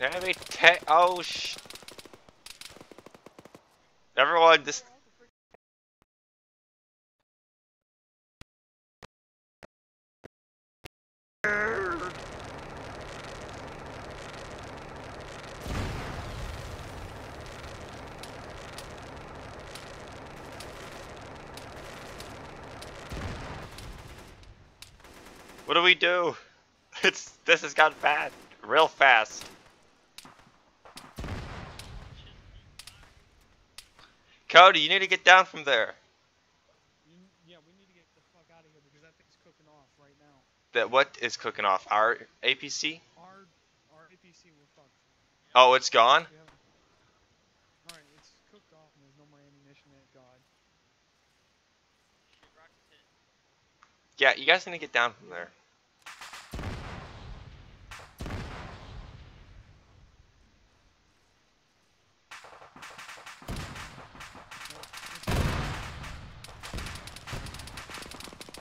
Enemy te- oh sh- Everyone, this- What do we do? It's this has got bad real fast. Cody, you need to get down from there. Yeah, we need to get the fuck out of here because that thing's cooking off right now. That what is cooking off? Our APC? Our our APC will fuck. Oh, it's gone. We haven't. All right, it's cooked off and there's no more ammunition in it. God. Yeah, you guys need to get down from there.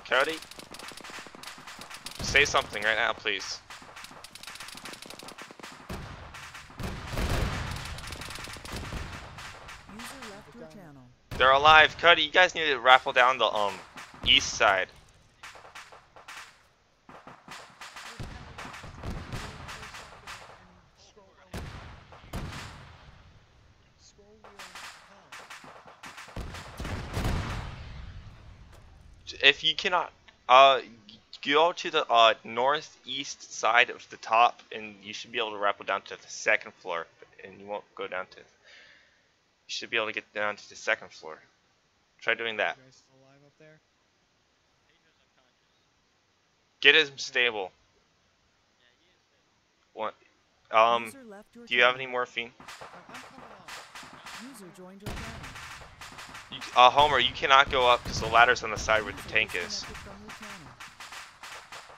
Cody? Say something right now, please. User left your channel. They're alive. Cody, you guys need to rappel down the um east side. If you cannot, uh, go to the uh northeast side of the top, and you should be able to rappel down to the second floor, and you won't go down to. You should be able to get down to the second floor. Try doing that. You guys still alive up there? Get him stable. What? Um, User left your do you have any morphine? I- I'm coming out. User joined your uh, Homer, you cannot go up because the ladder's on the side where the tank is. disconnected from your channel.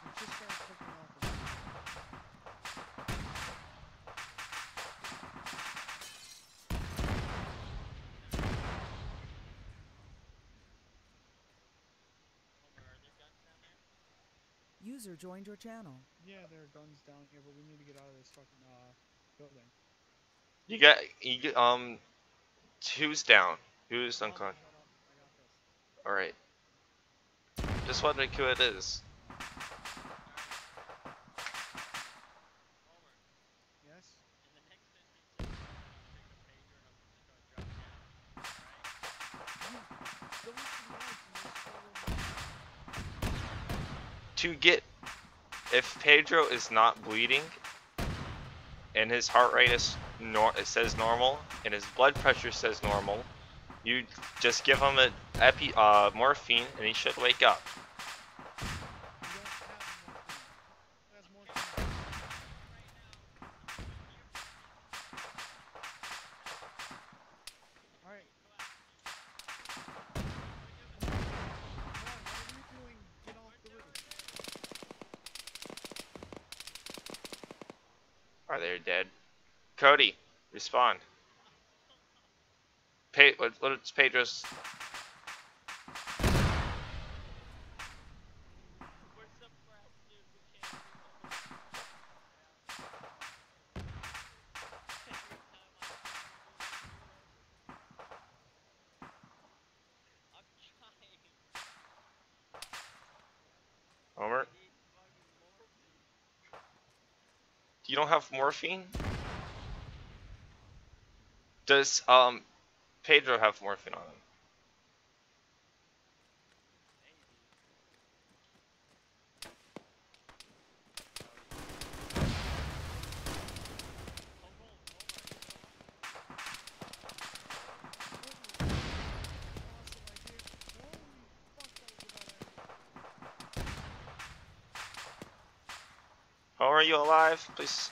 It just started cooking off. again. User joined your channel. Yeah, there are guns down here, but we need to get out of this fucking uh building. You got, you get, um, who's down? Who's Hold unconscious? hold on, I got this. Alright. Just wondering who it is. Yes. Go into the lights and just follow me. To get, if Pedro is not bleeding, and his heart rate is, nor it says normal, and his blood pressure says normal, you just give him a epi, uh, morphine, and he should wake up. You don't have morphine. Who has morphine? Alright. Come on, whatever you're doing, get off the roof. Are they dead? Cody, respond. Pe- what, what's Pedro's? Homer? You don't have morphine? Does um Pedro have morphine on him? How are you alive? Please.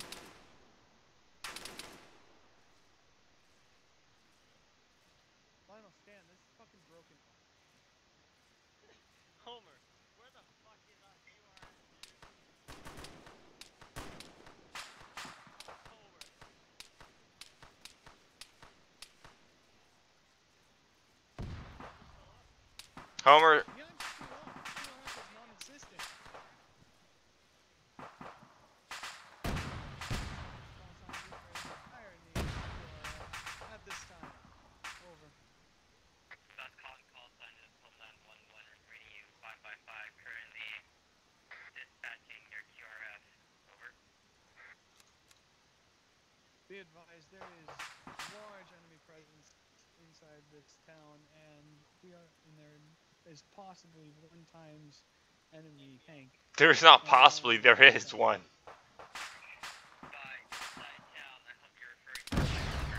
advised, there is large enemy presence inside this town, and we are, and there is possibly one times enemy tank. there's not um, possibly, there is one. By inside town, I hope you're referring to my number.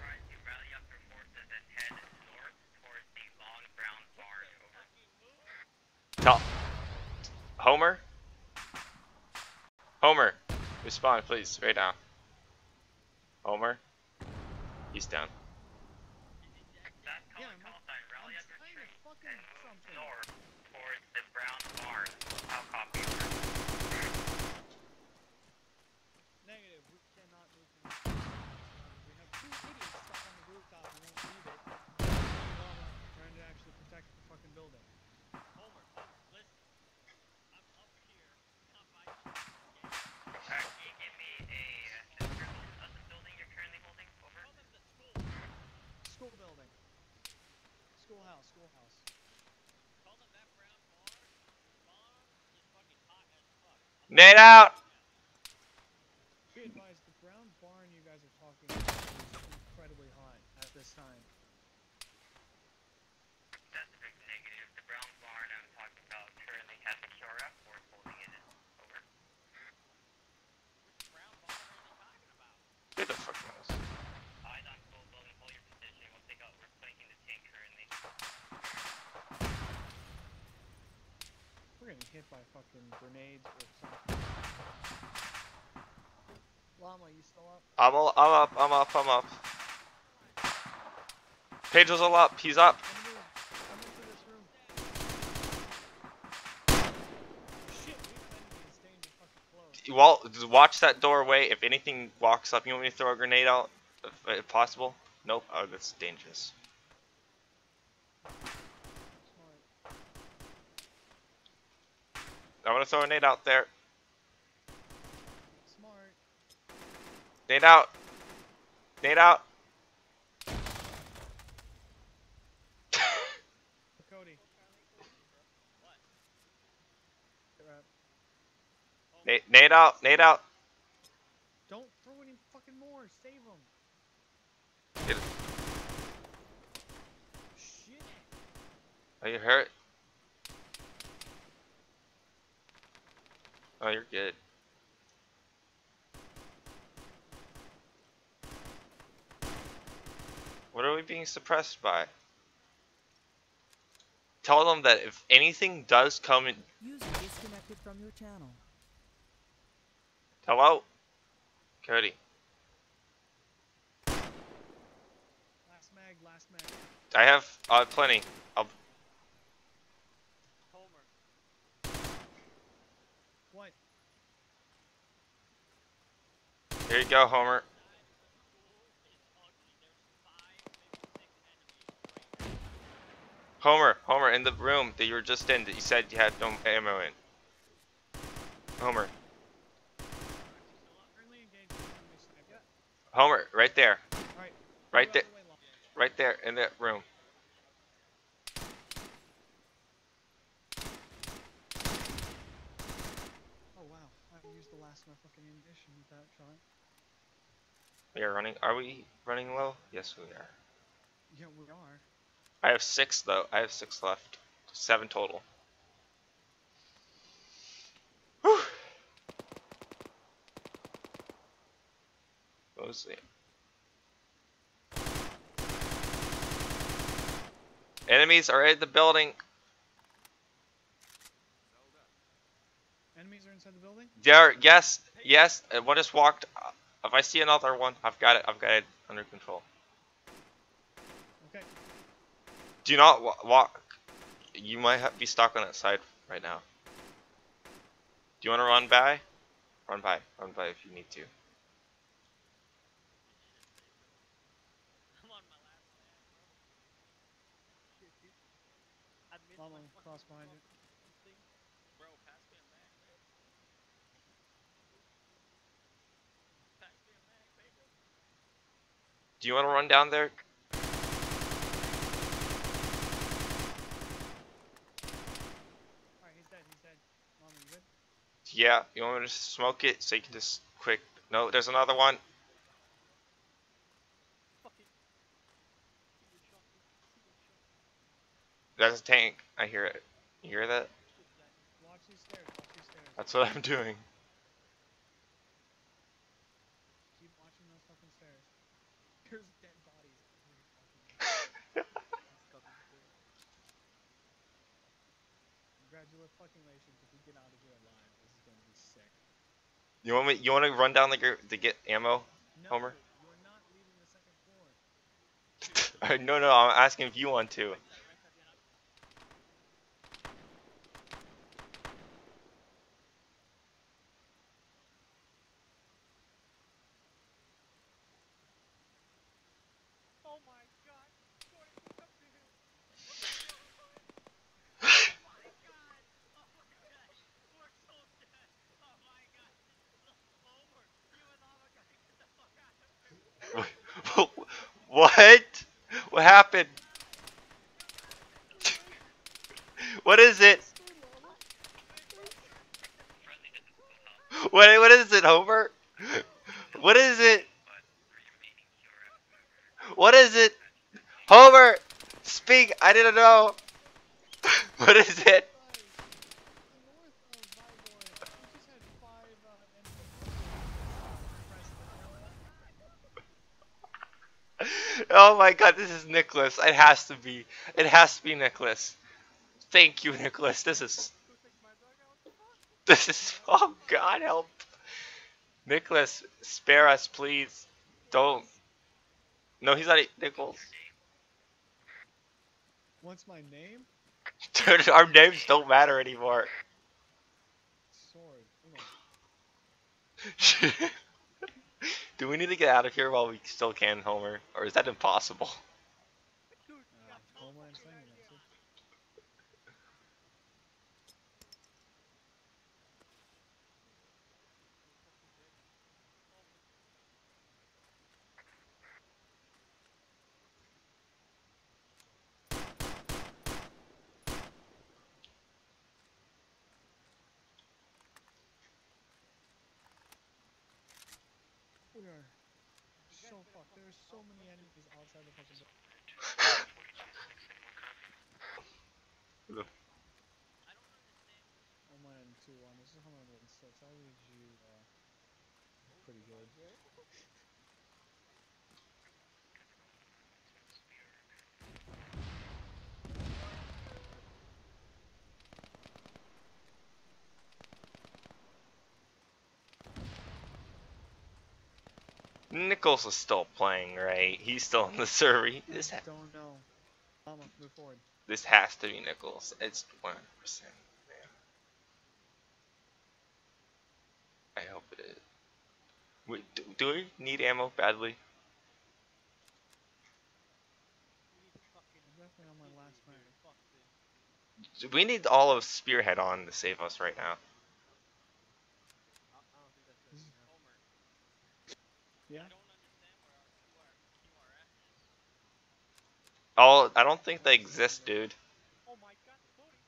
Try to rally up your forces and head north towards the long brown barn. Over. Tell Homer? Homer, respond please, right now. Homer? He's down. That's Yeah, calling I'm, call sign. Rally I'm up your trying to troops fucking and move something. north towards the brown barn. How copy? Over. Negative. We cannot move from this town. We have two idiots stuck on the rooftop and won't leave it. Trying to actually protect the fucking building. Homer, Homer, listen. I'm up here, not by Alright, can you give me a uh, description of the building you're currently holding? Over. School building. Schoolhouse. Schoolhouse. Nate out! Advised, the brown barn you guys are talking about is incredibly hot at this time. That's a big negative. The brown barn I'm talking about currently has a QRF force holding it in. Over. Which brown barn are you talking about? Who the fuck knows? Out, hit by fucking grenades or something. Llama, you still up? I'm, al- I'm up, I'm up, I'm up. Pedro's all up, he's up. Come in, come into this room. Shit, we have enemies staying fucking close. Well, watch that doorway. If anything walks up, you want me to throw a grenade out? If, if possible? Nope. Oh, that's dangerous. I'm gonna throw a nade out there. Nade out. Nade out. Cody. Nade, nade out. Nade out. Don't throw any fucking more. Save them. Get it. Shit. Are you hurt? Oh, you're good. What are we being suppressed by? Tell them that if anything does come in. User disconnected from your channel. Hello? Cody. Last mag. Last mag. I have uh, plenty. I'll, Homer. What? here you go, Homer. Homer, Homer, in the room that you were just in that you said you had no ammo in. Homer, Friendly engagement. enemy sniper. Homer, right there, right there, out the way, Llama. right there in that room. Oh wow. I used the last of my fucking ammunition with that shot. We are running. Are we running low? Yes, we are. Yeah, we are. I have six though. I have six left. Seven total. Whew. Let's see. Enemies are in the building. Enemies are inside the building? There, yes, yes. uh, One just walked. If I see another one, I've got it. I've got it under control. Okay. Do not wa- walk. You might be stuck on that side right now. Do you want to run by? Run by. Run by if you need to. I'm on my last stand, bro. I missed Mama, my fucking cross behind you. fucking thing. Bro, pass me a man. Pass me a mag. Do you want to run down there? Alright, he's dead, he's dead. Mama, you good? Yeah. You want me to smoke it so you can just quick? No, there's another one. That's a tank. I hear it. You hear that? That's what I'm doing. Keep watching those fucking stairs. There's dead bodies every fucking Congratulations, if we get out of here alive, this is gonna be sick. You want me? You want to run down the gr- to get ammo? No, Homer? you're not leaving the second floor. no, no. I'm asking if you want to. Oh my god. Jordan, come here. Oh my god. Oh my god. We're so dead. Oh my god. Homer, you and Lava gotta get the fuck out of here. what? What happened? what is it? What? What is it, Homer? What is it? What is it? Homer, speak. I didn't know. What is it? Oh my god, this is Nicholas. It has to be. It has to be Nicholas. Thank you, Nicholas. This is. This is. Oh god, help. Nicholas, spare us, please. Don't. No, he's not. Nicholas. What's my name? Dude, our names don't matter anymore. Sword. Do we need to get out of here while we still can, Homer? Or is that impossible? Dude, Uh, Homeland Singing, that's it. We are so fucked. There's many enemies outside the fucking building. Homeland 2 1. This is Homeland 1 6. I'll read you uh, pretty good. Nichols is still playing, right? He's still in the server. He- This, ha- Don't know. Mama, move forward. this has to be Nichols. It's 100%. Man. I hope it is. Wait, do, do we need ammo badly? I'm definitely on my last mag. fuck this. We need all of Spearhead on to save us right now. I, I don't think that's good. Homer, Yeah? I don't understand where our QR, QRF is. Oh, I don't think they exist, dude. Oh my god, Cody.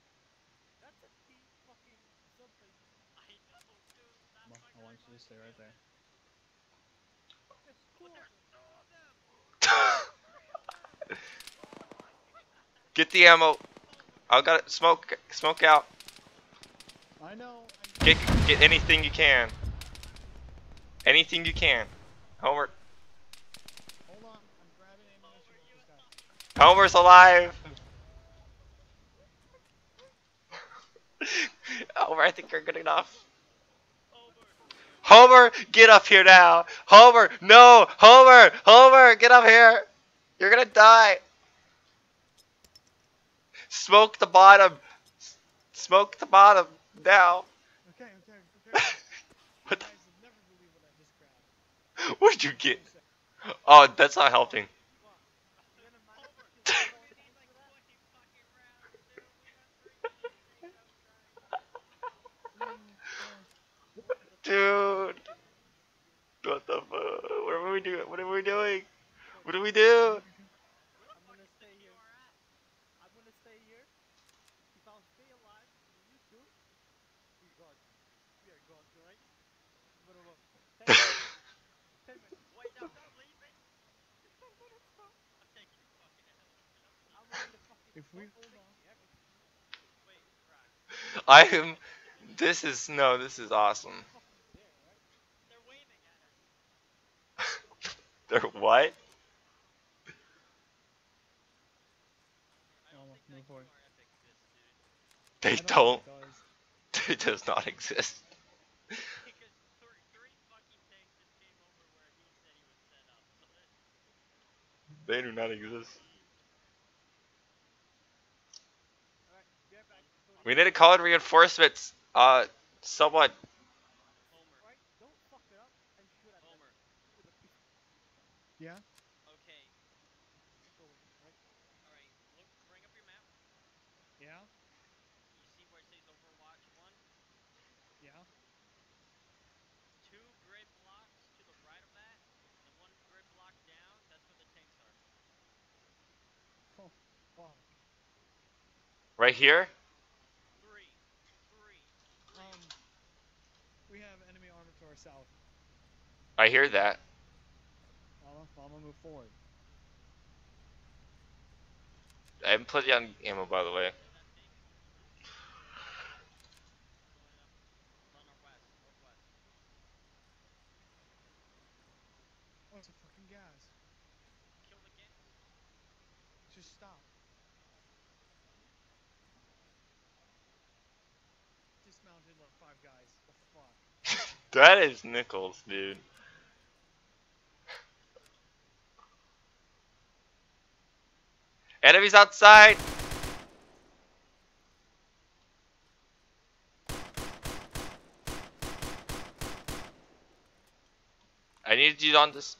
That's a T fucking something. I know, dude. That's Ma, my I want you to stay right there. There's two of them. Get the ammo. I got it. Smoke, smoke out. I know. I Get, get anything you can. Anything you can. Homer, Hold on. I'm grabbing ammunition with this guy. Homer's alive. Homer, I think you're good enough. Homer, get up here now. Homer, no. Homer, Homer, get up here. You're gonna die. Smoke the bottom. S- Smoke the bottom now. Okay, okay, okay. What the- You guys will never believe what I just grabbed. What did you get? Oh, that's not helping. Dude. What the fuck? What are we doing? What are we doing? What do we do? I'm gonna stay here. I'm gonna stay here. If I'll stay alive, you too. We got. We are going tonight. But uh, ten minutes. ten minutes. Wait, no, don't leave me. I'm taking your fucking helicopter. I'm on the fucking. If we- hold on. I am. This is no. This is awesome. They're waving at us. They're what? I don't Almost think move that forward. QR epic exists, dude. They don't. it does. It does not exist. They do not fucking tanks just came over where he said he was set up. So that, They do not exist. Alright, get back. So We need to call in reinforcements. Uh, somewhat. Homer, Right? Don't fuck it up and shoot at them. Homer. With a pistol. Yeah. Okay, alright. Look, bring up your map. Yeah. You see where it says Overwatch 1? Yeah. Two grid blocks to the right of that, and one grid block down, that's where the tanks are. Oh, fuck. Right here? Three. Three. Um, we have enemy armor to our south. I hear that. Mama, Mama, move forward. I haven't it on ammo, by the way. Going up. On our west, northwest. Oh, it's a fucking gas. Kill the gas. Just stop. Dismounted like five guys. What the fuck? That is Nichols, dude. Enemies outside! I need you on this.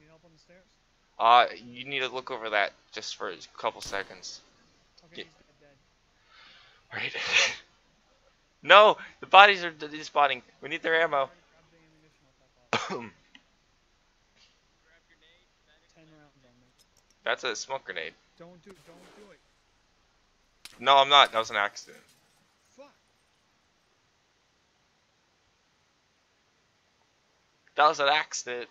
Need help on the stairs? Uh, you need to look over that just for a couple seconds. Okay, Yeah. he's dead, dead. Right. no, the bodies are despawning. We need their ammo. That's a smoke grenade. Don't do, don't do it. No, I'm not. That was an accident. Fuck. That was an accident.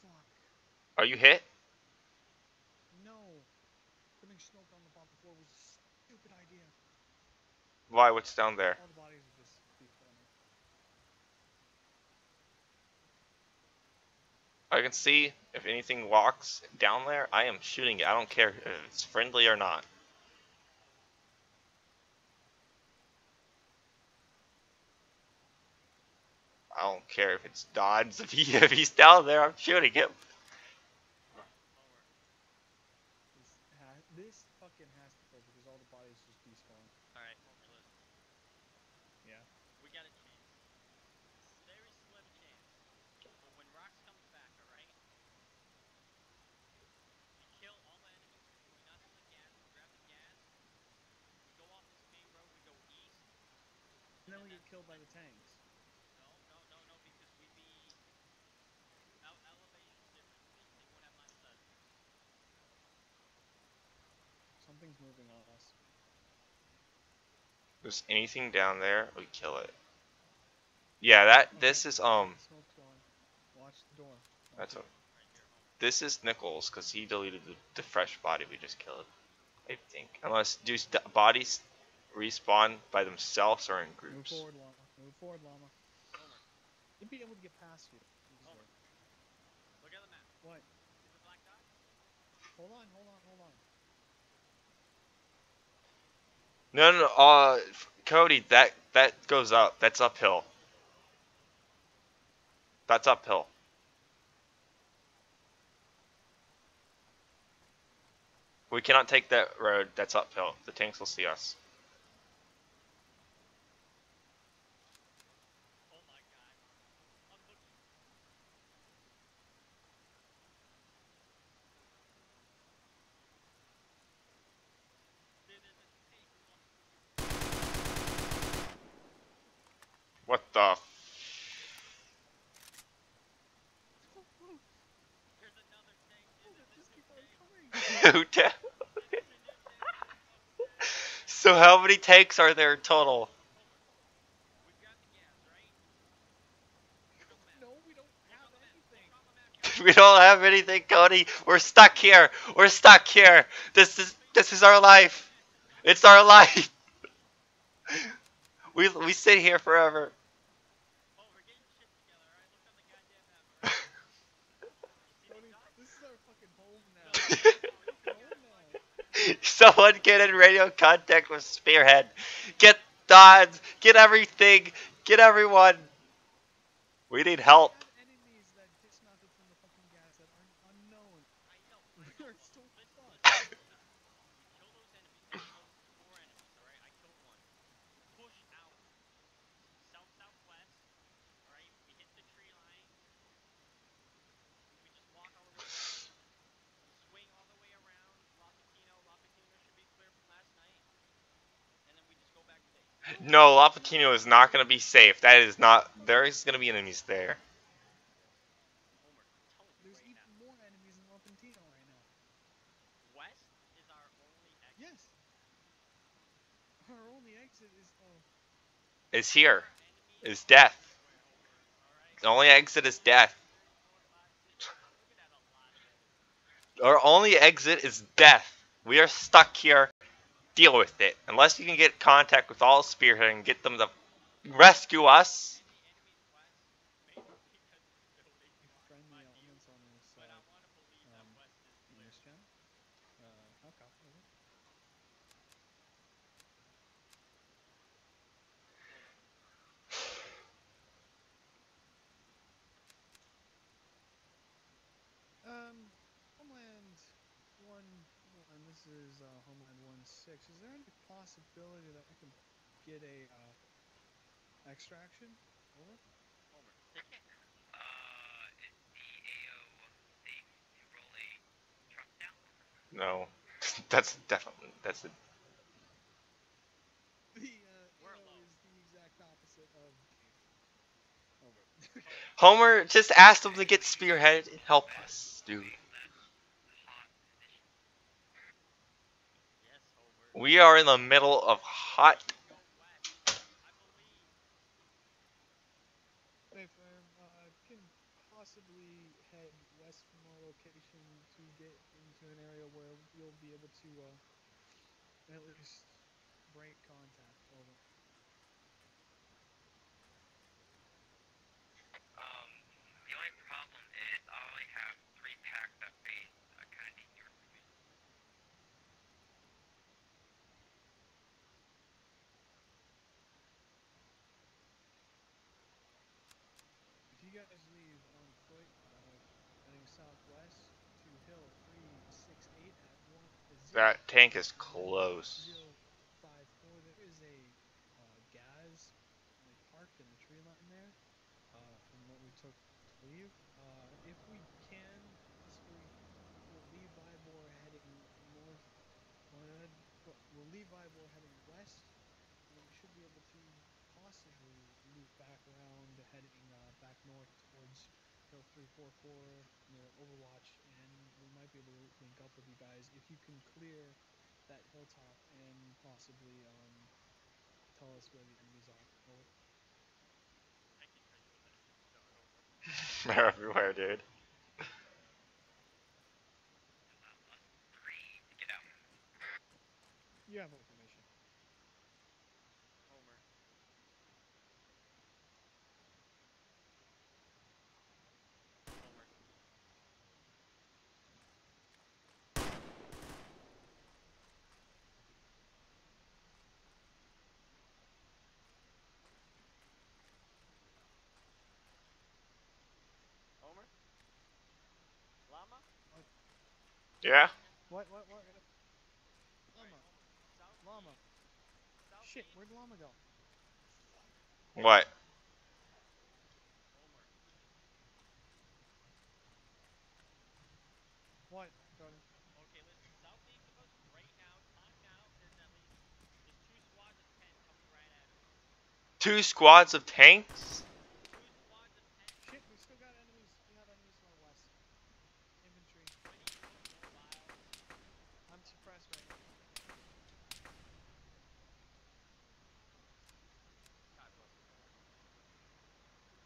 Fuck. Are you hit? No. Putting smoke on the bomb before was a stupid idea. Why? What's down there? All the bodies are just despawning. I can see if anything walks down there. I am shooting it. I don't care if it's friendly or not. I don't care if it's Dodds. If he if he's down there, I'm shooting him. This, ha- this fucking has to go because all the bodies just despawn. Alright, Homer, listen. Yeah. We got a chance. Very slim chance. But when Rox comes back, alright? We kill all the enemies. We point out to the gas. We grab the gas. We go off this main road. We go east. We get killed by the tanks. No, no, no, no, because we'd be out elevations different. They, they won't have line of sight. Something's moving on us. There's anything down there, we kill it. Yeah, that this is um. Watch the door. That's it. this is Nichols because he deleted the, the fresh body we just killed. I think unless do bodies respawn by themselves or in Move groups. forward, llama. Move forward, llama. You'd be able to get past you. Homer. Look at the map. What? See the black dot? Hold on, hold on, hold on. No, no, no. Uh, Cody, that that goes up. That's uphill. That's uphill. We cannot take that road. That's uphill. The tanks will see us. Oh my god. I'm looking. There- there's a tank lo- What the? There's another tank. There's a Just new keep on tank. coming. Who da- There's a new tank upstairs. so how many tanks are there total? We've got the gas, right? Look on the map. No, we don't have on the map. anything. Look on the map. We don't have anything, Cody. We're stuck here. We're stuck here. This is this is our life. It's our life. We we sit here forever. Oh, Someone get in radio contact with Spearhead. Get Dodds. Get everything. Get everyone. We need help. We have enemies that dismounted from the fucking gas that are unknown. I know. I We know. are so Listen, fucked. listen, listen. We kill those enemies. I killed four enemies, alright? I killed one. Push out. South southwest. Alright? We hit the tree line. We just walk our way down. Swing all the way around. Lopatino. La Patina should be clear from last night. And then we just go back to base. No, Lopatino is not going to be safe. That is not. There is going to be enemies there. Homer, I'm telling you There's right even now. more enemies in Lopatino right now. West is our only exit. Yes. Our only exit is uh, Is here. Enemy Is death. everywhere, Homer. Alright? The only exit is death. Look at that, a lot of enemies. Our only exit is death. We are stuck here. Deal with it. Unless you can get contact with all Spearhead and get them to rescue us. Um, Homeland one one. This is uh, Homeland six. Is there any possibility that I can get a uh, extraction? Over. Homer. Uh, the AO safe to roll a truck down? No. That's definitely. That's a. The uh, We're AO alone. is the exact opposite of Dave. Homer, just ask them to get Spearhead and help us, dude. Hot position. Yes, Homer. We are in the middle of hot. Go west. I believe. If um, uh, can possibly head west from our location to get into an area where you'll be able to uh, at least break contact. Over. Um, the only problem is I only have three packs at base. I kind of need your information. If you guys leave on foot, uh, heading southwest to Hill 368 at one. That tank is close. Zero five four. There is a uh, gas like parked in the tree line there. Uh, from what we took to leave. Uh, if we can possibly, we'll leave Vybor heading north. Well, head, well, we'll leave Vybor heading west, and then we should be able to possibly loop back around heading uh, back north towards Hill 344 near Overwatch, and we might be able to link up with you guys if you can clear that hilltop and possibly um, tell us where the enemies are. Over. I can tell you where that enemy's are. Homer. They're everywhere, dude. Allow us three to get out. You have information. Homer. Homer. Yeah. What? What? What? Llama. Llama. Shit, where'd the llama go? What? What? Jordan? Okay, listen, southeast of us right now, time now, there's at least there's two squads of ten coming right at us. Two squads of tanks? Two squads of ten. Shit, we still got enemies. We got enemies to our west. Infantry. When you go so wild.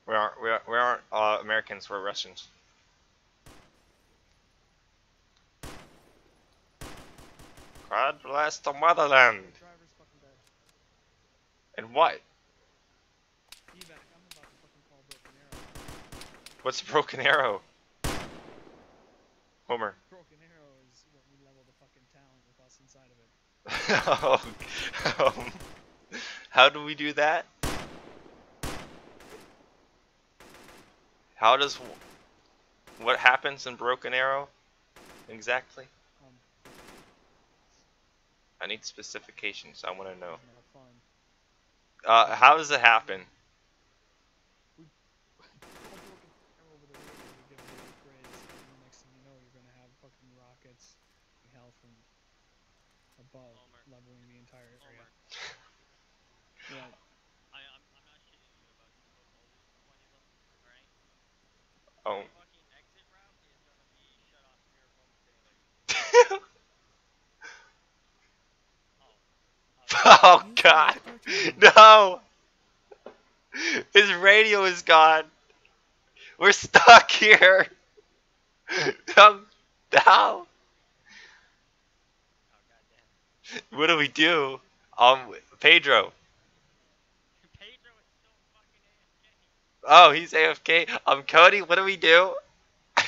We aren't. We aren't, we aren't uh, Americans. We're Russians. God bless the motherland. And what? What's a broken arrow? Homer Arrow is what we level the fucking talent with us inside of it. oh, um, how do we do that? How does what happens in Broken Arrow exactly? I need specifications. I want to know. it's not fun. Uh, how does it happen? Call Broken Arrow over the radio to give them upgrades, and the next thing you know, you're gonna have fucking rockets and hell from above Homer. leveling the entire area. Homer, Yeah, I, I'm, I'm not shitting you about just about all these 20 of them, alright? Oh. The fucking exit route is gonna be shut off here momentarily. oh God! No! His radio is gone. We're stuck here. Um. Oh. What do we do? Um. Pedro is still fucking AFK. Oh, he's AFK. I'm um, Cody, what do we do?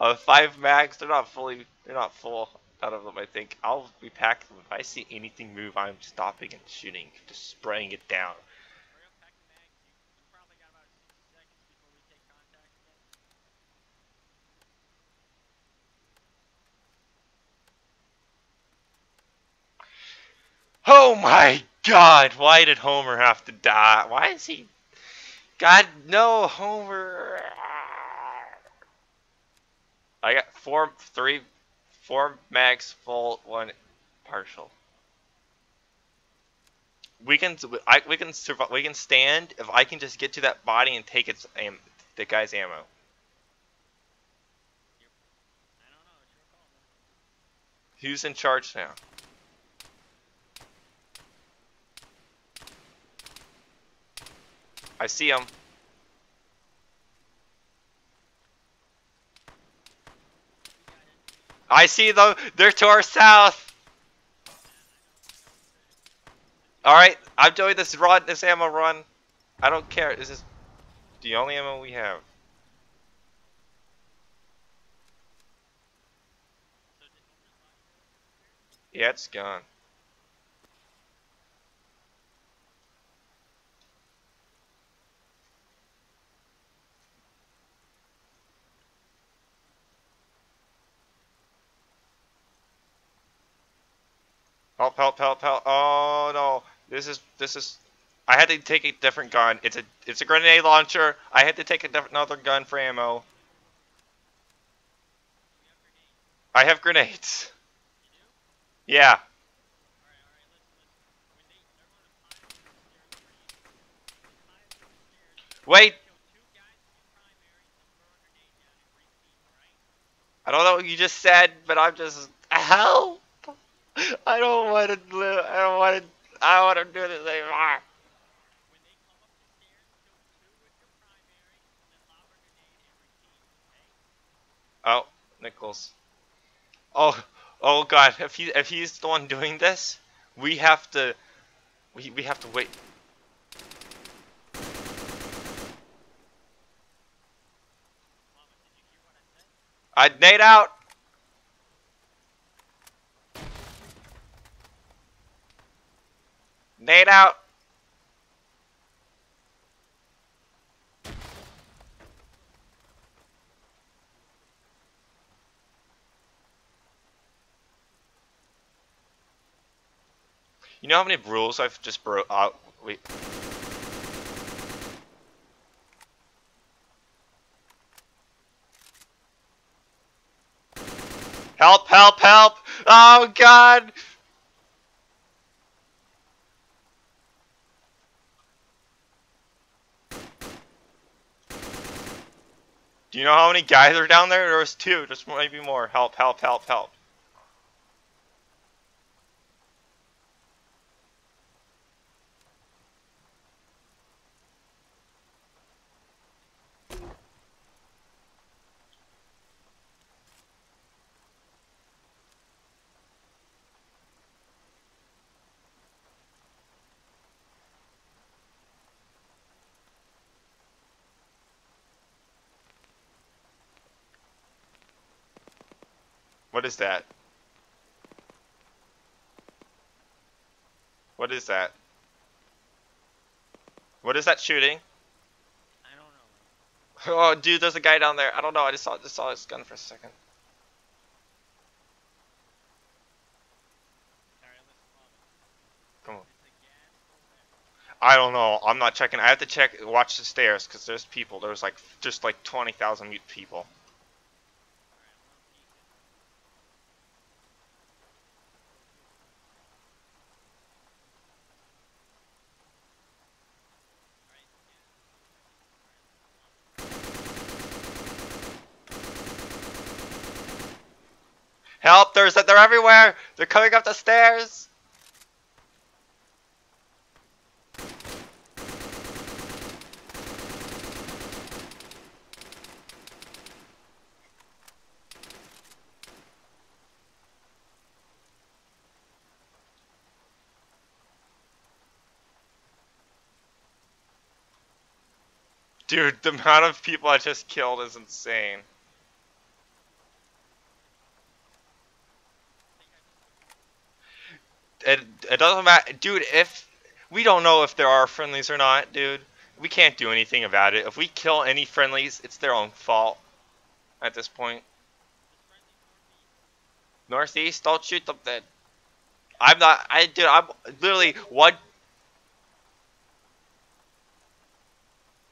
Uh, five mags. They're not fully. They're not full. None of them, I think. I'll repack them. If I see anything move, I'm stopping and shooting, just spraying it down. Hurry up, pack the mags. You, you probably got about 60 seconds before we take contact again. Oh my God! Why did Homer have to die? Why is he? God, no, Homer. I got four, three, four mags full, one partial. We can, I, we can survive. We can stand if I can just get to that body and take its am, the guy's ammo. Who's in charge now? I see him. I see them. They're to our south. All right, I'm doing this run, this ammo run. I don't care. This is the only ammo we have. Yeah, it's gone. Help, help, help, help. Oh no. This is this is I had to take a different gun. It's a it's a grenade launcher. I had to take a different another gun for ammo. I have grenades. Yeah. Wait. I don't know what you just said, but I'm just help. I don't want to live. I don't want to. I don't want to do this anymore. Oh, Nichols. Oh, oh God! If he if he's the one doing this, we have to. We we have to wait. I nade out. Nade out. You know how many rules I've just broke out? Uh, wait. Help, help, help! Oh god! Do you know how many guys are down there? There was two, just maybe more. Help, help, help, help. What is that? What is that? What is that shooting? I don't know. Oh, dude, there's a guy down there. I don't know. I just saw just saw his gun for a second. I. Come on. It's a gas over there. I don't know. I'm not checking. I have to check. Watch the stairs because there's people. There's like just like 20,000 mute people. Alright, I'm gonna peek it. Alright, gas is over there. Alright, Help! There's they're everywhere. They're coming up the stairs. Dude, the amount of people I just killed is insane. It, it doesn't matter, dude. If we don't know if there are friendlies or not, dude, we can't do anything about it. If we kill any friendlies, it's their own fault. At this point, northeast, don't shoot them. Then I'm not. I dude, I'm literally one.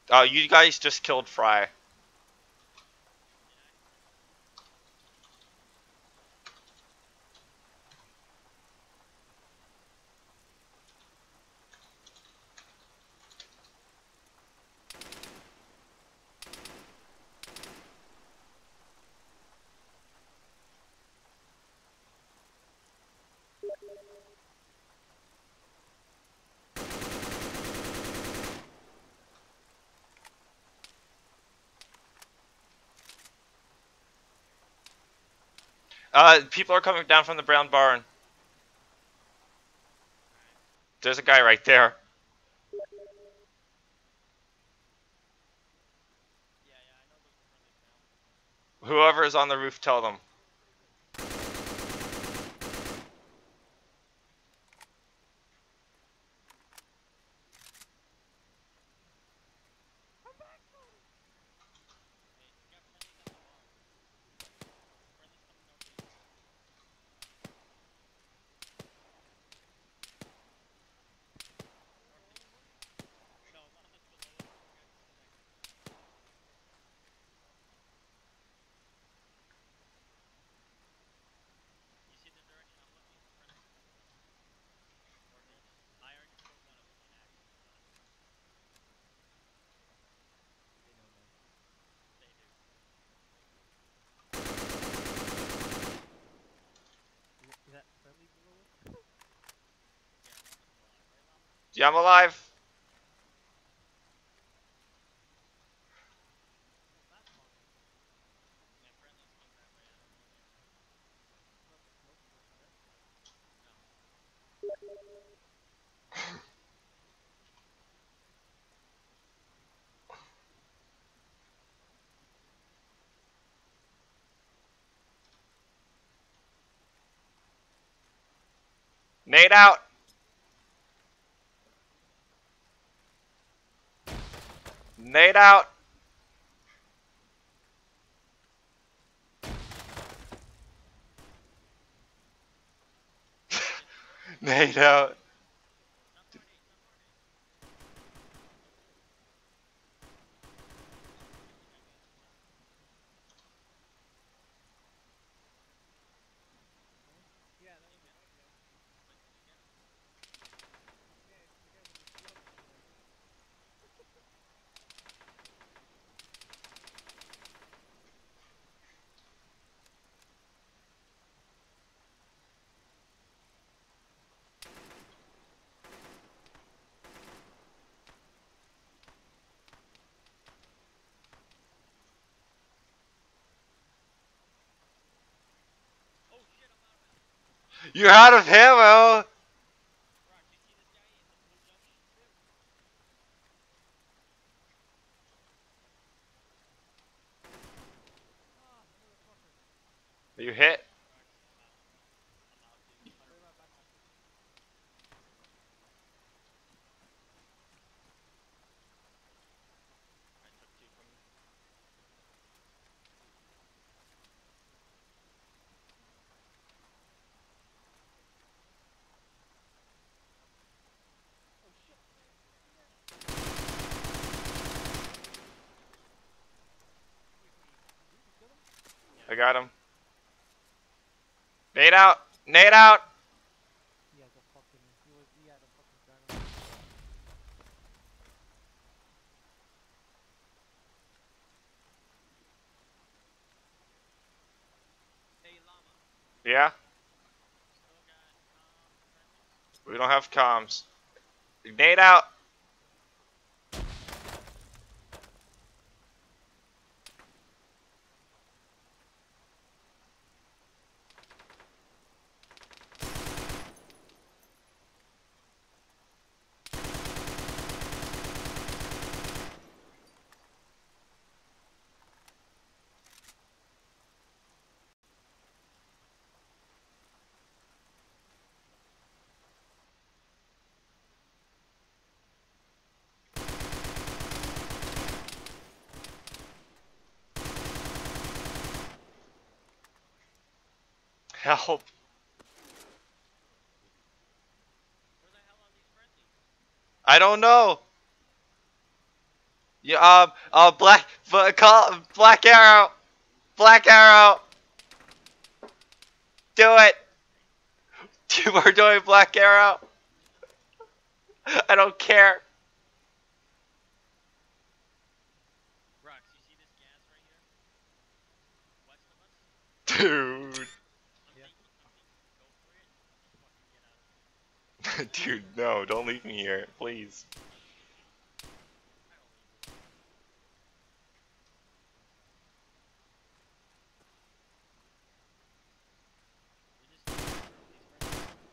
Oh, you guys just killed Fry. Uh, people are coming down from the brown barn. There's a guy right there. Whoever is on the roof, tell them. Hey, we got friendlies at the wall. Friendlies coming northeast. Northeast. No, one that's below us. You guys stay back here. You see the direction I'm looking? Friendlies coming. Northeast. I already killed one of them on accident. They do. Is that friendly below us? Yeah, one is alive, right, Mom? Yeah, I'm alive. That's fine. Yeah, friendlies came that way. I don't know where. Not the smoke going there. No. Nade out. Nade out. Nade out. You're out of ammo. Rock, you see this guy in the blue jumpsuit? You hit. I got him. Nade out. Nade out. Yeah. We don't have comms. Nade out. Help. Where the hell are these friendlies? I don't know. Yeah, um, uh, black, call, black arrow, black arrow. Do it. You are doing black arrow. I don't care. Rox, you see this gas right here? West of us? Dude. I'm Yeah. thinking, I'm thinking, go for it. Fucking get out of here. Dude, no, don't leave me here, please. I don't leave you. We just need to control these friendlies.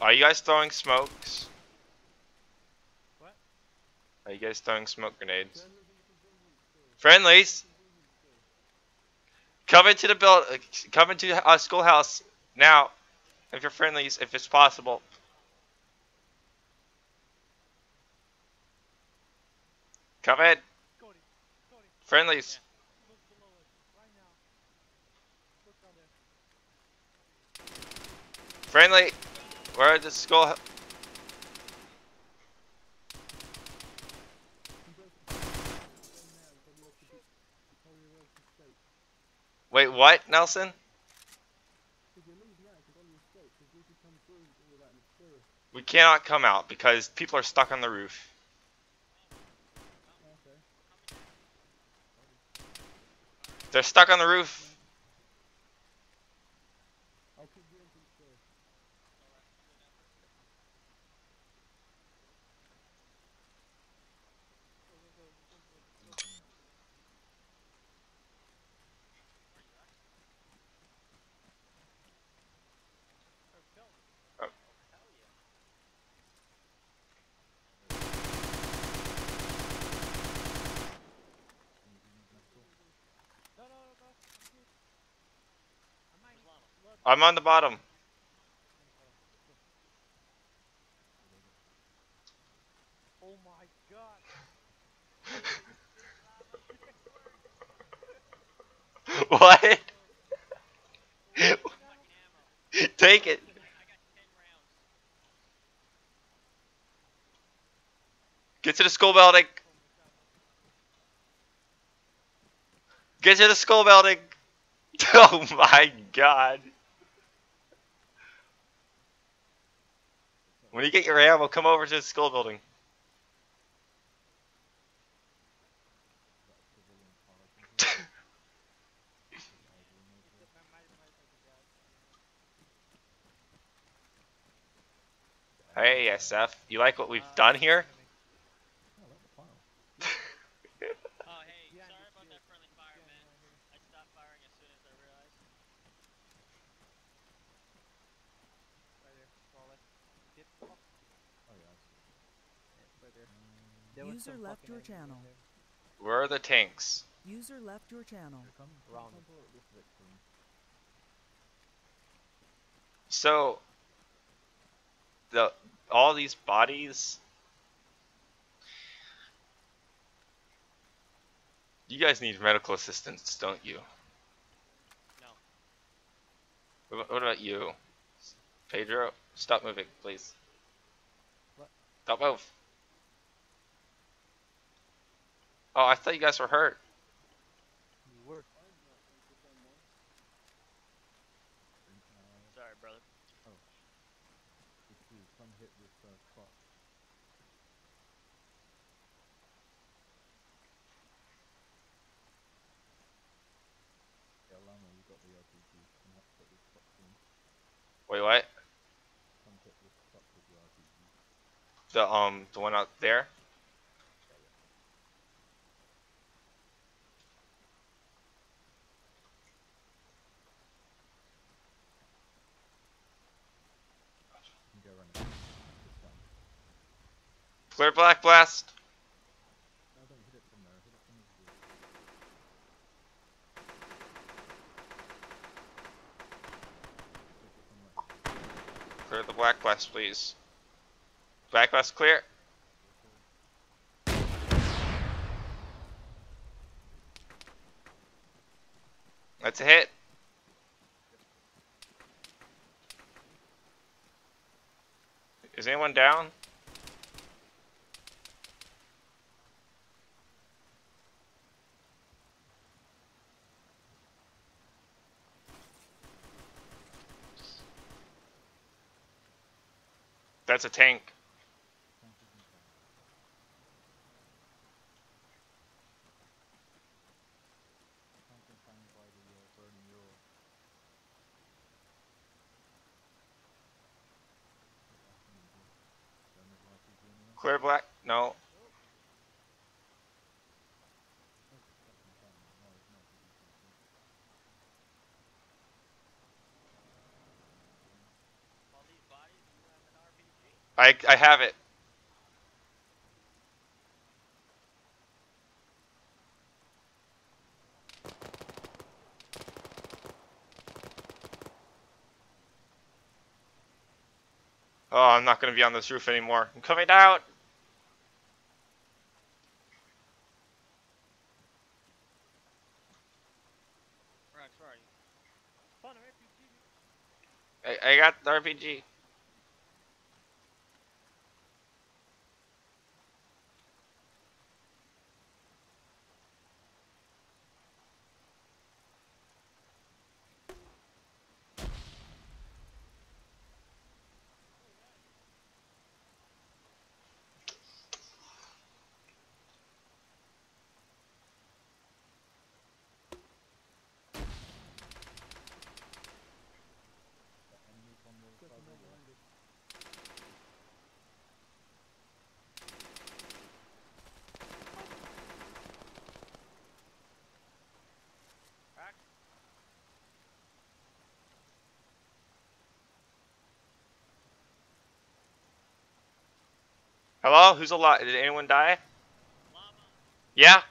Are you guys throwing smokes? What? Are you guys throwing smoke grenades? Friendlies! Come into the build. uh, Come into uh, schoolhouse now. If you're friendlies, if it's possible. Come in, friendlies. Friendly. Where is the school? Wait, what, Nelson? We cannot come out because people are stuck on the roof. They're stuck on the roof. Oh. No, no, no, no. I'm good. I might look. I'm on the bottom. Oh my god. what? Take it. I got 10 rounds. Get to the school building. Get to the school building. Oh my god. When you get your ammo, come over to the school building. Hey, SF, you like what we've done here? Oh, hey, sorry about that friendly fire, man. I stopped firing as soon as I further. There was User left your channel. there. Where are the tanks? User left your channel. So the all these bodies You guys need medical assistance, don't you? No. What about- what about you? Pedro, stop moving, please. What? Don't move. Oh, I thought you guys were hurt. You were. Sorry, brother. Wait, what? The um, the one out there. Clear back blast. Clear the back blast, please. Back blast clear. That's a hit. Is anyone down? That's a tank. Clear black? No. All these bodies, you have an RPG? I I have it. Oh, I'm not gonna be on this roof anymore. I'm coming out. Rex, where are you? Found an RPG. I, I got the RPG. Hello? Who's alive? Did anyone die? Yeah.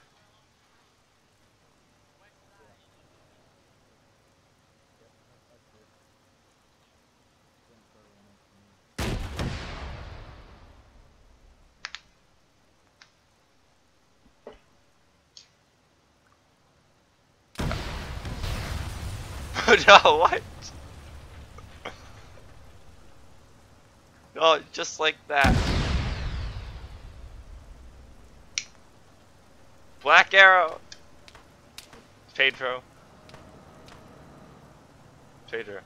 no, what? Oh, just like that. Black arrow. Pedro. Pedro.